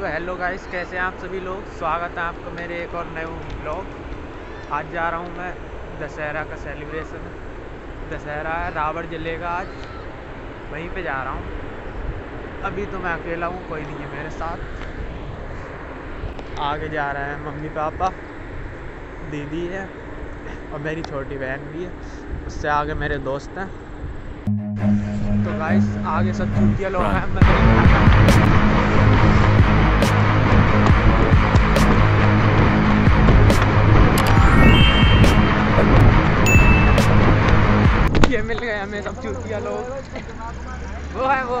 तो hello guys कैसे हैं आप सभी लोग? स्वागत है आपका मेरे एक और नए ब्लॉग आज जा रहा हूँ मैं दशहरा का सेलिब्रेशन दशहरा है, रावण ज़िले का आज। वहीं पे जा रहा हूँ। अभी तो मैं अकेला हूँ, कोई नहीं है मेरे साथ। आगे जा रहे हैं मम्मी, पापा। दीदी है और मेरी छोटी बहन भी है। उससे आगे मेरे दोस्त हैं। तो गाइस आगे सब चूतिया लोग हैं, मैं सब चूतिया लोग। वो है वो।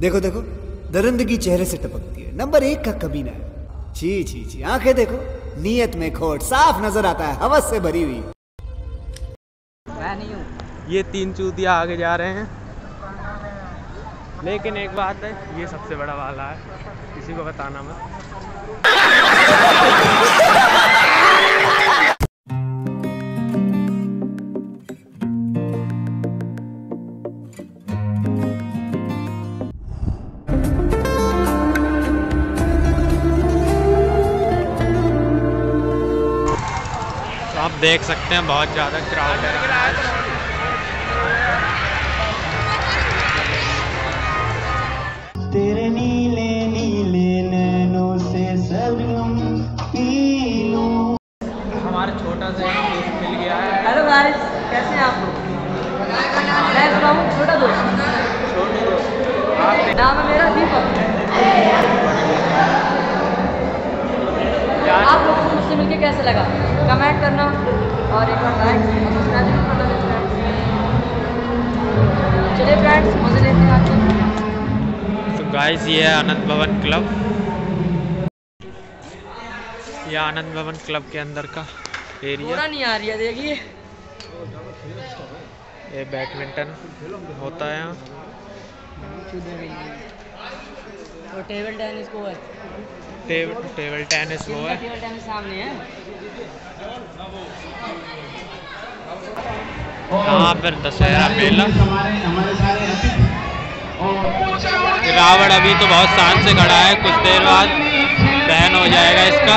देखो देखो दरिंदगी चेहरे से टपकती है। नंबर एक का कभी ना छी छी छी आँखें देखो। नीयत में खोट साफ़ नज़र आता है हवस से भरी हुई। मैं नहीं हूँ। ये तीन चूतिया आगे जा रहे हैं। लेकिन एक बात है ये सबसे बड़ा वाला है। किसी को बताना मत। आप देख सकते हैं बहुत ज़्यादा क्राउड है। तेरे नीले नीले नैनों से सरगम हमारा छोटा सा दोस्त मिल गया है। हेलो गाइस कैसे हैं आप लोग? छोटा दोस्त। छोटे दोस्त। आप नाम है मेरा दीपक। आप लोगों को मुझसे मिलके कैसे लगा? कमेंट करना और एक बार लाइक सब्सक्राइब करना चलिए फ्रेंड्स मज़े लेते हैं आज के तो गाइस ये है आनंद भवन क्लब. ये आनंद भवन क्लब के अंदर का एरिया पूरा नहीं आ रही है देखिए. ये बैडमिंटन होता है यहाँ. वो टेबल टेनिस को है। टेबल टेबल टेनिस वो है। टेबल टेनिस सामने है। यहाँ पर दशहरा मेला। और रावण अभी तो बहुत शान से खड़ा है कुछ देर बाद बैन हो जाएगा इसका।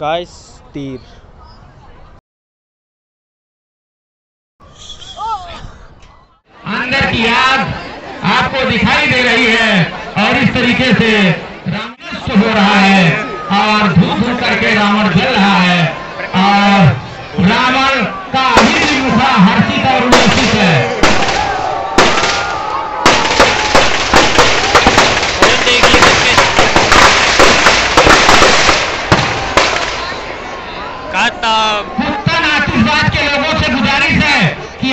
गाइस तीर अंदर की आग आपको दिखाई दे रही है और इस तरीके से रामनष्ट हो रहा है और धूप करके रावण जल रहा है और रावण का वीर मुखा हर्षित और उल्लसित है और देखिए कितने खत्म पुस्तन आतिशबाज के लोगों से गुजारिश है कि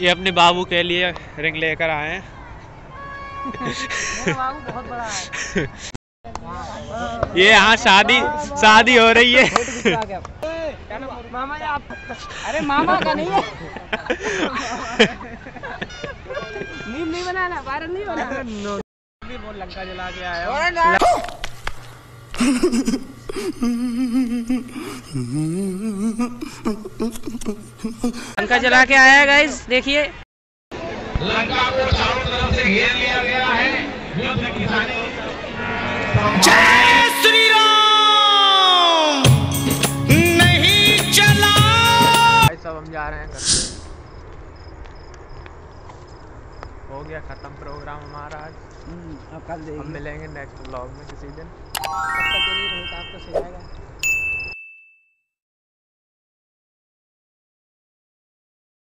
ये अपने बाबू के लिए रिंग लेकर आए हैं। बहुत बड़ा है ये यहाँ शादी शादी हो रही है। मामा अरे मामा का नहीं है। मीम नहीं बनाना वायरल नहीं होना। वो लंका जला के आया लंका जला के आया गाइस देखिए। लंका को चारों तरफ़ से घेर लिया गया है युद्ध किसानी भाई सब हम जा रहे हैं घर हो गया खत्म प्रोग्राम हमारा आज अब कल हम मिलेंगे नेक्स्ट ब्लॉग में किसी दिन। तक के लिए रोहित आपको सिखाएगा